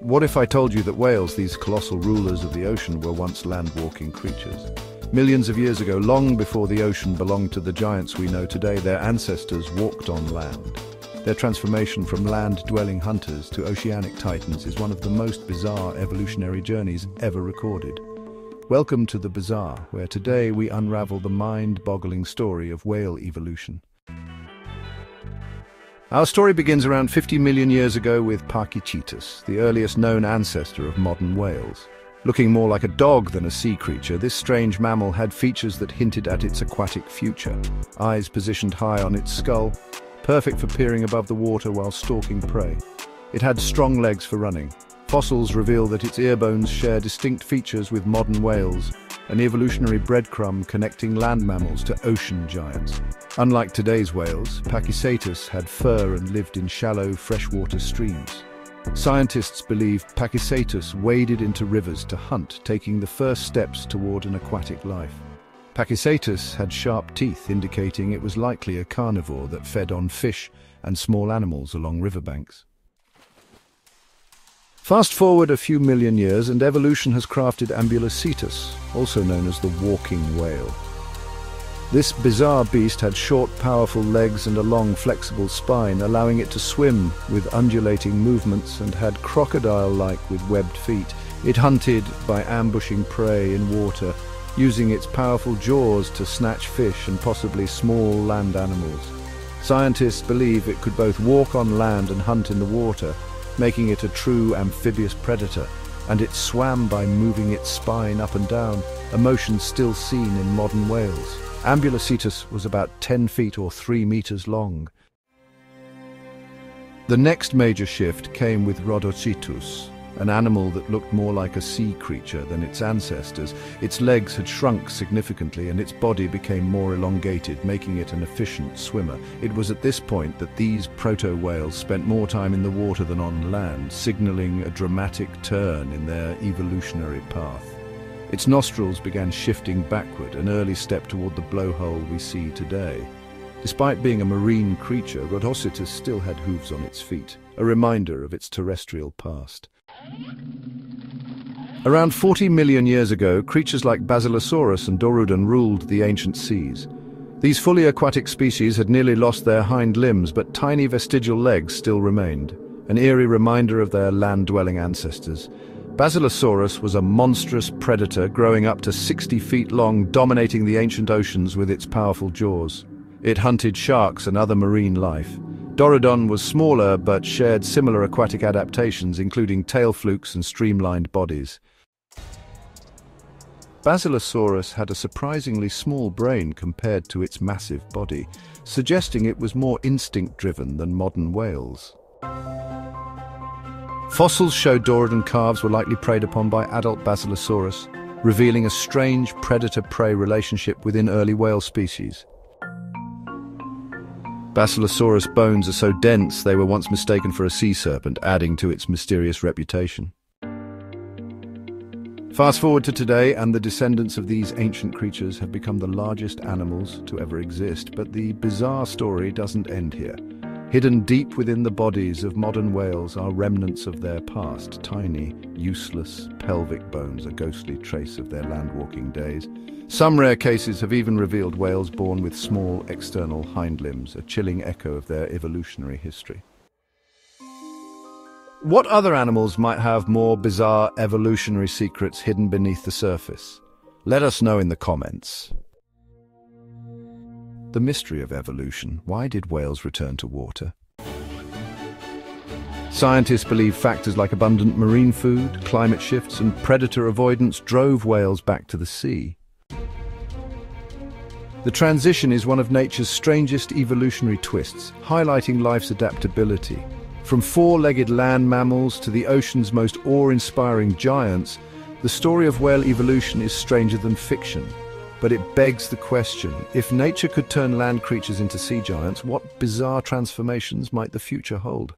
What if I told you that whales, these colossal rulers of the ocean, were once land-walking creatures? Millions of years ago, long before the ocean belonged to the giants we know today, their ancestors walked on land. Their transformation from land-dwelling hunters to oceanic titans is one of the most bizarre evolutionary journeys ever recorded. Welcome to the Bizarre, where today we unravel the mind-boggling story of whale evolution. Our story begins around 50 million years ago with Pakicetus, the earliest known ancestor of modern whales. Looking more like a dog than a sea creature, this strange mammal had features that hinted at its aquatic future. Eyes positioned high on its skull, perfect for peering above the water while stalking prey. It had strong legs for running. Fossils reveal that its ear bones share distinct features with modern whales, an evolutionary breadcrumb connecting land mammals to ocean giants. Unlike today's whales, Pakicetus had fur and lived in shallow freshwater streams. Scientists believe Pakicetus waded into rivers to hunt, taking the first steps toward an aquatic life. Pakicetus had sharp teeth, indicating it was likely a carnivore that fed on fish and small animals along riverbanks. Fast forward a few million years and evolution has crafted Ambulocetus, also known as the walking whale. This bizarre beast had short, powerful legs and a long, flexible spine, allowing it to swim with undulating movements and had crocodile-like with webbed feet. It hunted by ambushing prey in water, using its powerful jaws to snatch fish and possibly small land animals. Scientists believe it could both walk on land and hunt in the water, making it a true amphibious predator, and it swam by moving its spine up and down, a motion still seen in modern whales. Ambulocetus was about 10 feet or 3 meters long. The next major shift came with Rodhocetus, an animal that looked more like a sea creature than its ancestors. Its legs had shrunk significantly and its body became more elongated, making it an efficient swimmer. It was at this point that these proto-whales spent more time in the water than on land, signaling a dramatic turn in their evolutionary path. Its nostrils began shifting backward, an early step toward the blowhole we see today. Despite being a marine creature, Rodhocetus still had hooves on its feet, a reminder of its terrestrial past. Around 40 million years ago, creatures like Basilosaurus and Dorudon ruled the ancient seas. These fully aquatic species had nearly lost their hind limbs, but tiny vestigial legs still remained, an eerie reminder of their land-dwelling ancestors. Basilosaurus was a monstrous predator growing up to 60 feet long, dominating the ancient oceans with its powerful jaws. It hunted sharks and other marine life. Dorudon was smaller but shared similar aquatic adaptations including tail flukes and streamlined bodies. Basilosaurus had a surprisingly small brain compared to its massive body, suggesting it was more instinct-driven than modern whales. Fossils show Dorudon calves were likely preyed upon by adult Basilosaurus, revealing a strange predator-prey relationship within early whale species. Basilosaurus bones are so dense they were once mistaken for a sea serpent, adding to its mysterious reputation. Fast forward to today, and the descendants of these ancient creatures have become the largest animals to ever exist. But the bizarre story doesn't end here. Hidden deep within the bodies of modern whales are remnants of their past, tiny, useless pelvic bones, a ghostly trace of their land-walking days. Some rare cases have even revealed whales born with small external hind limbs, a chilling echo of their evolutionary history. What other animals might have more bizarre evolutionary secrets hidden beneath the surface? Let us know in the comments. The mystery of evolution. Why did whales return to water? Scientists believe factors like abundant marine food, climate shifts and predator avoidance drove whales back to the sea. The transition is one of nature's strangest evolutionary twists, highlighting life's adaptability. From four-legged land mammals to the ocean's most awe-inspiring giants, the story of whale evolution is stranger than fiction. But it begs the question, if nature could turn land creatures into sea giants, what bizarre transformations might the future hold?